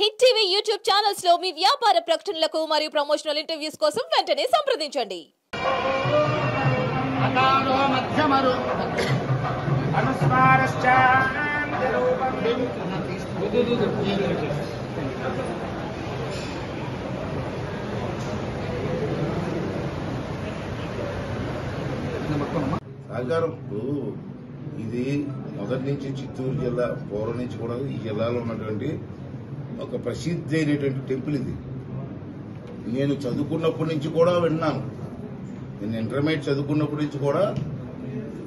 Hit TV YouTube ఛానల్స్లో మీ వ్యాపార ప్రకటనలకు మరియు ప్రమోషనల్ ఇంటర్వ్యూస్ కోసం వెంటనే సంప్రదించండి. ఇది మొదటి నుంచి చిత్తూరు జిల్లా పూర్వం నుంచి కూడా ఈ జిల్లాలో ఉన్నటువంటి ఒక ప్రసిద్ధి అయినటువంటి టెంపుల్ ఇది. నేను చదువుకున్నప్పటి నుంచి కూడా విన్నాను. నేను ఇంటర్మీడియట్ చదువుకున్నప్పటి నుంచి కూడా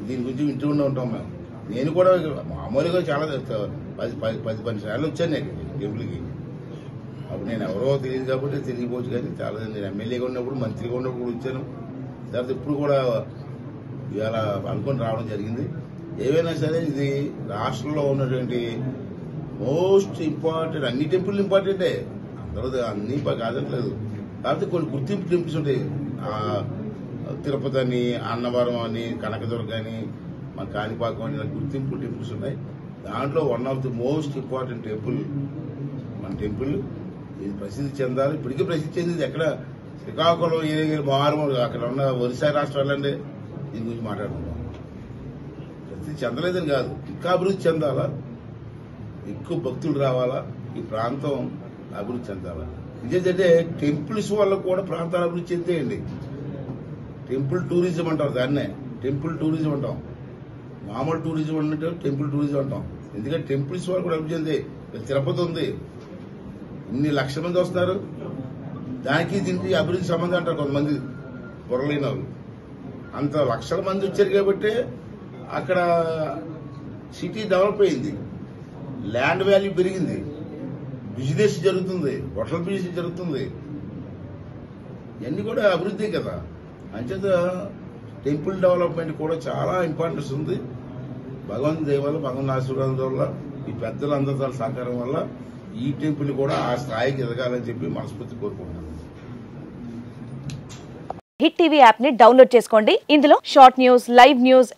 దీని గురించి వింటూ ఉంటాం మేము. నేను కూడా మామూలుగా చాలా పది పది పది పది సార్లు వచ్చాను నేను టెంపుల్కి. అప్పుడు నేను ఎవరో తెలియదు కాబట్టి తెలియకపోవచ్చు కానీ చాలా నేను ఎమ్మెల్యేగా ఉన్నప్పుడు మంత్రిగా ఉన్నప్పుడు కూడా వచ్చాను. తర్వాత ఇప్పుడు కూడా ఇవాళ అనుకుని రావడం జరిగింది. ఏవైనా సరే ఇది రాష్ట్రంలో ఉన్నటువంటి మోస్ట్ ఇంపార్టెంట్ అన్ని టెంపుల్ ఇంపార్టెంటే. అందరూ అన్ని కాదట్లేదు. కాకపోతే కొన్ని గుర్తింపు టెంపుల్స్ ఉంటాయి. తిరుపతి అని అన్నవరం అని కనకదుర్గ అని మన కాణిపాకం అని గుర్తింపు టెంపుల్స్ ఉన్నాయి. దాంట్లో one of the most important temple మన టెంపుల్ ఇది ప్రసిద్ధి చెందాలి. ఇప్పటికీ ప్రసిద్ధి చెందింది ఎక్కడ? శ్రీకాకుళం ఏరియా మారుమూలు అక్కడ ఉన్న ఒరిస్సా రాష్ట్రాలంటే దీని గురించి మాట్లాడుకుంటాం ప్రసిద్ధి చెందలేదని కాదు. ఇంకా అభివృద్ధి చెందాలా? ఎక్కువ భక్తులు రావాలా? ఈ ప్రాంతం అభివృద్ధి చెందాలా? ఇదేంటంటే టెంపుల్స్ వల్ల కూడా ప్రాంతాలు అభివృద్ధి చెందేయండి. టెంపుల్ టూరిజం అంటారు దాన్నే. టెంపుల్ టూరిజం అంటాం. మామూలు టూరిజం అంటే టెంపుల్ టూరిజం అంటాం. ఎందుకంటే టెంపుల్స్ వల్ల కూడా అభివృద్ధి చెందే తిరుపతి ఉంది. ఇన్ని లక్షల మంది వస్తున్నారు. దానికి దీనికి అభివృద్ధి సంబంధం అంటారు కొంతమంది పొరలేని వాళ్ళు. అంత లక్షల మంది వచ్చారు కాబట్టి అక్కడ సిటీ డెవలప్ అయింది. ల్యాండ్ వాల్యూ పెరిగింది. బిజినెస్ జరుగుతుంది. హోటల్ బిజినెస్ జరుగుతుంది. ఇవన్నీ కూడా అభివృద్ధి కదా. అంచేత టెంపుల్ డెవలప్మెంట్ కూడా చాలా ఇంపార్టెన్స్ ఉంది. భగవంతు దయ వల్ల భగవంతు ఆశీర్వాదం వల్ల ఈ పెద్దలందరి సహకారం వల్ల ఈ టెంపుల్ కూడా ఆ స్థాయికి ఎదగాలని చెప్పి మనస్ఫూర్తి కోరుకుంటున్నాను. హిట్ టీవీ యాప్ని డౌన్లోడ్ చేసుకోండి. ఇందులో షార్ట్ న్యూస్ లైవ్ న్యూస్